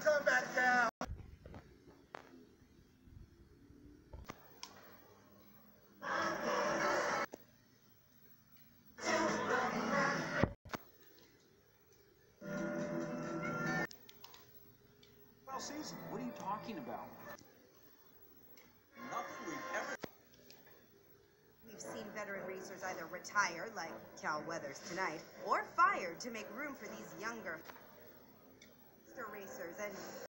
come back down. Well, Susan, what are you talking about? Nothing we've ever... We've seen veteran racers either retire, like Cal Weathers tonight, or fired to make room for these younger... And